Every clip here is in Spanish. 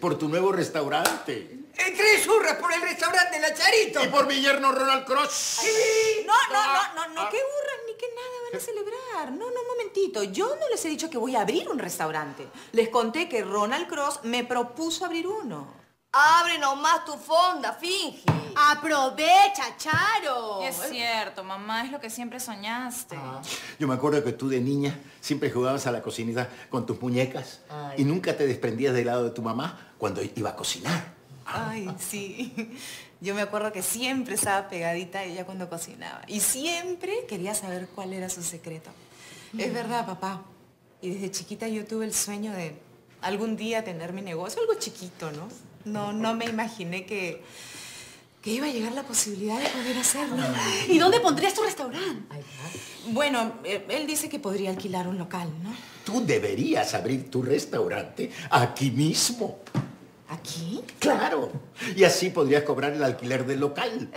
por tu nuevo restaurante. Eh, tres hurras por el restaurante La Charito. Y por mi yerno Ronald Cross. No, no, no, no, no, qué hurras ni qué nada van a celebrar. No, no, un momentito. Yo no les he dicho que voy a abrir un restaurante. Les conté que Ronald Cross me propuso abrir uno. Abre nomás tu fonda, finge. Aprovecha, Charo. Es cierto, mamá, es lo que siempre soñaste. Yo me acuerdo que tú de niña siempre jugabas a la cocinita con tus muñecas y nunca te desprendías del lado de tu mamá cuando iba a cocinar. Ay, sí. Yo me acuerdo que siempre estaba pegadita a ella cuando cocinaba. Y siempre quería saber cuál era su secreto. Es verdad, papá. Y desde chiquita yo tuve el sueño de algún día tener mi negocio, algo chiquito, ¿no? No, no me imaginé que, que iba a llegar la posibilidad de poder hacerlo. ¿Y dónde pondrías tu restaurante? Bueno, eh, él dice que podría alquilar un local, ¿no? Tú deberías abrir tu restaurante aquí mismo. ¿Aquí? Claro. Y así podrías cobrar el alquiler del local.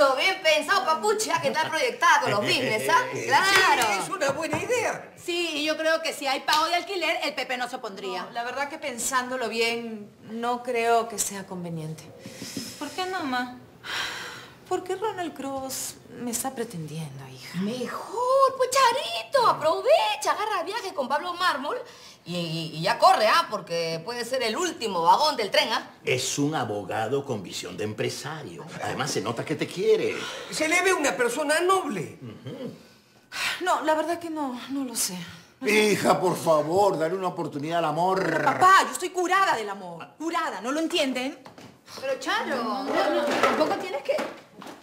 Eso, bien pensado, papucha, que está proyectada con los business, ¿ah? Claro. Sí, es una buena idea. Sí, yo creo que si hay pago de alquiler, el Pepe no se opondría. La verdad que pensándolo bien, no creo que sea conveniente. ¿Por qué no, mamá? Porque Ronald Cross me está pretendiendo, hija. Mejor, pues Charito, aprovecha, agarra viaje con Pablo Mármol y, y- y ya corre, ¿ah? Porque puede ser el último vagón del tren, ¿ah? Es un abogado con visión de empresario. Además se nota que te quiere. Se le ve una persona noble. No, la verdad que no, no lo sé. Hija, por favor, dale una oportunidad al amor. Papá, yo estoy curada del amor. Curada, ¿no lo entienden? Pero Charo, no, no, tampoco tienes que...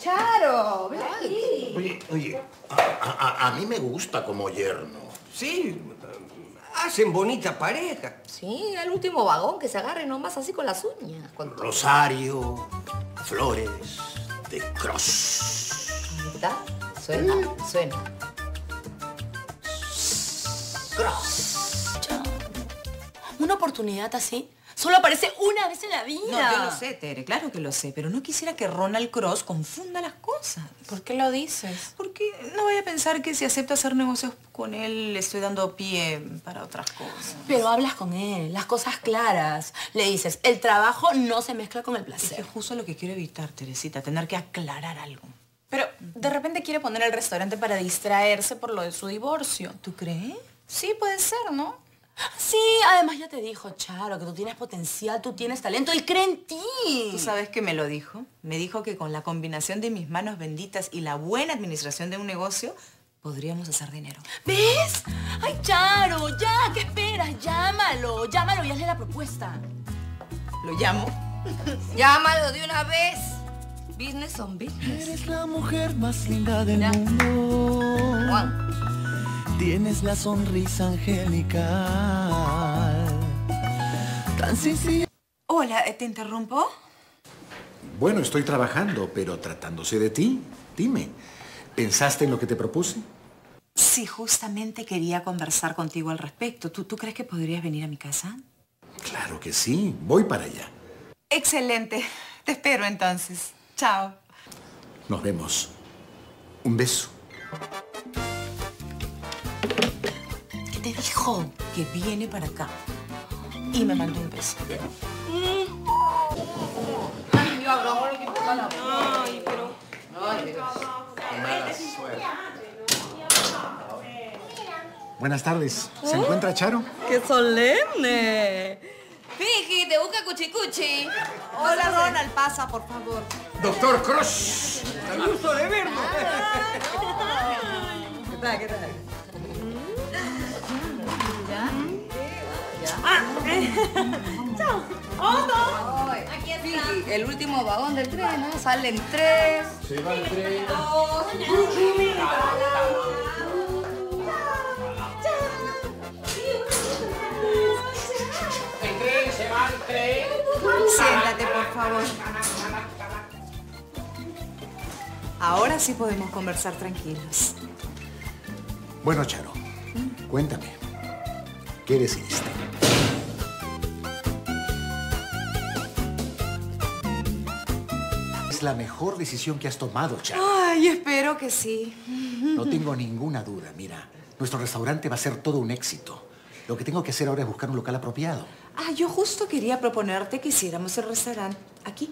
Charo, ven aquí. Oye, oye, a, a- a mí me gusta como yerno. Sí, hacen bonita pareja. Sí, el último vagón que se agarre nomás así con las uñas. Con. Rosario, flores, de cross. ¿Está? Suena, suena. Una oportunidad así solo aparece una vez en la vida. No, yo lo sé, Tere, claro que lo sé, pero no quisiera que Ronald Cross confunda las cosas. ¿Por qué lo dices? Porque no vaya a pensar que si acepto hacer negocios con él le estoy dando pie para otras cosas. Pero hablas con él, las cosas claras. Le dices, el trabajo no se mezcla con el Es que placer. es justo lo que quiero evitar, Teresita, tener que aclarar algo. Pero de repente quiere poner el restaurante para distraerse por lo de su divorcio. ¿Tú crees? Sí, puede ser, ¿no? Sí, además ya te dijo, Charo, que tú tienes potencial, tú tienes talento, él cree en ti. ¿Tú sabes qué me lo dijo? Me dijo que con la combinación de mis manos benditas y la buena administración de un negocio, podríamos hacer dinero. ¿Ves? Ay, Charo, ya, ¿qué esperas? Llámalo, llámalo y hazle la propuesta. ¿Lo llamo? Llámalo de una vez. Business on business. Eres la mujer más linda del mundo. Juan. Tienes la sonrisa angelical. Tan sencilla. Hola, ¿te interrumpo? Bueno, estoy trabajando, pero tratándose de ti, dime, ¿pensaste en lo que te propuse? Sí, justamente quería conversar contigo al respecto. ¿Tú, ¿Tú crees que podrías venir a mi casa? Claro que sí, voy para allá. Excelente. Te espero entonces. Chao. Nos vemos. Un beso. Te dijo? Que viene para acá. Y me mandó un beso. Buenas tardes. ¿Se encuentra Charo? ¡Qué solemne! Fiji, te busca cuchicuchi. Hola, Ronald. Pasa, por favor. Doctor Cross. Gusto de verlo. ¿Qué tal? ¿Qué tal? Fiji, el último vagón del tren, ¿no? Salen tres. Se va el tren. Siéntate, por favor. Ahora sí podemos conversar tranquilos. Bueno, Charo, cuéntame. ¿Qué decidiste? Es la mejor decisión que has tomado, Charo. Ay, espero que sí. No tengo ninguna duda. Mira, nuestro restaurante va a ser todo un éxito. Lo que tengo que hacer ahora es buscar un local apropiado. Ah, yo justo quería proponerte que hiciéramos el restaurante aquí.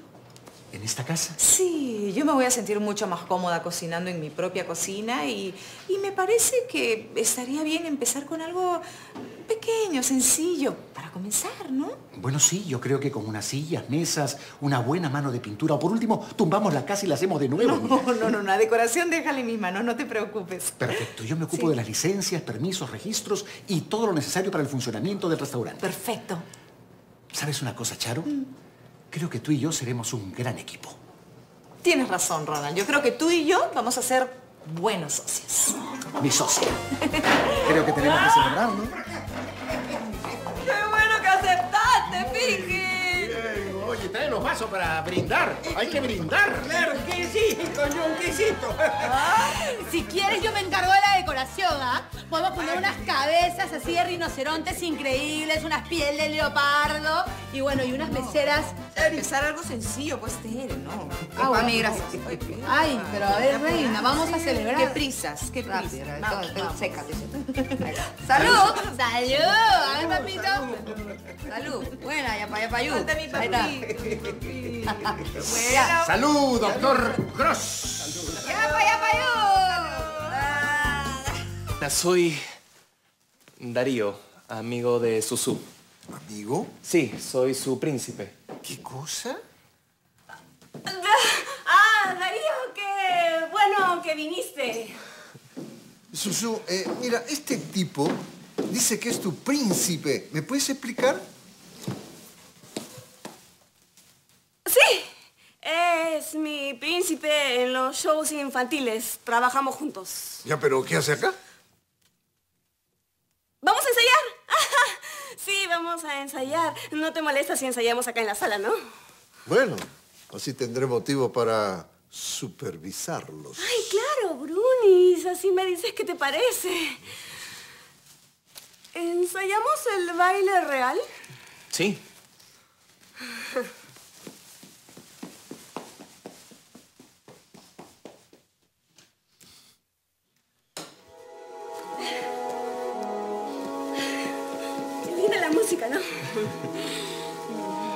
¿En esta casa? Sí, yo me voy a sentir mucho más cómoda cocinando en mi propia cocina y, y me parece que estaría bien empezar con algo pequeño, sencillo, para comenzar, ¿no? Bueno, sí, yo creo que con unas sillas, mesas, una buena mano de pintura, o por último, tumbamos la casa y la hacemos de nuevo. No, no, no, una decoración déjale en mis manos, no te preocupes. Perfecto, yo me ocupo Sí. de las licencias, permisos, registros y todo lo necesario para el funcionamiento del restaurante. Perfecto. ¿Sabes una cosa, Charo? Creo que tú y yo seremos un gran equipo. Tienes razón, Ronald. Yo creo que tú y yo vamos a ser buenos socios. Mi socio. Creo que tenemos que celebrar, ¿no? Para brindar. Hay que brindar. Claro que sí, un quesito. Si quieres, yo me encargo de la decoración, ¿ah? Podemos poner unas cabezas así de rinocerontes increíbles, unas piel de leopardo y bueno, y unas meseras. Empezar algo sencillo, pues, Tere, ¿no? Ah, bueno. mí, gracias. Ay, pero a ver, reina, vamos a celebrar. Qué prisas, qué prisas. Rápido, Vamos, entonces, vamos. sécate. ¡Salud! ¡Salud! A ver, papito. Salud. Buena, ya pa' ya pa' ayú. Falta mi Ahí está. Papito. Salud, doctor Gross. Ya pa' ya pa' ayú. Soy Darío, amigo de Susu. ¿Amigo? Sí, soy su príncipe. ¿Qué cosa? Ah, Darío, qué bueno que viniste. Susu, eh, mira, este tipo dice que es tu príncipe. ¿Me puedes explicar? Sí, es mi príncipe en los shows infantiles. Trabajamos juntos. Ya, pero ¿qué hace acá? ¿Vamos a ensayar? Sí, vamos a ensayar. No te molesta si ensayamos acá en la sala, ¿no? Bueno, así tendré motivo para supervisarlos. Ay, claro, Brunis. Así me dices qué te parece. ¿Ensayamos el baile real? Sí, しいかな。